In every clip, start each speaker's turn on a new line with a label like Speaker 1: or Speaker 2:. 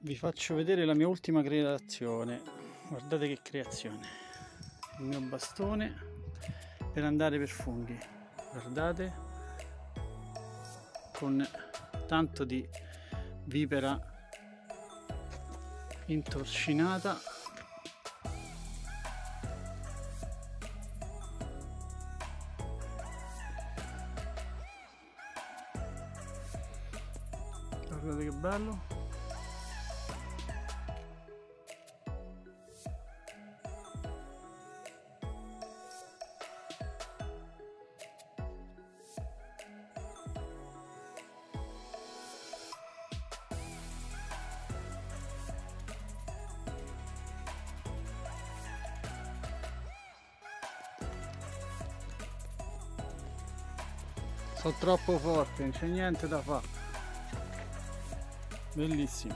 Speaker 1: vi faccio vedere la mia ultima creazione. Guardate che creazione. Il mio bastone per andare per funghi. Guardate. Con tanto di vipera intorcinata guardate che bello sono troppo forte non c'è niente da fare. Bellissimo.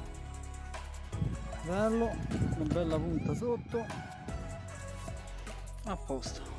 Speaker 1: Bello una bella punta sotto. A posto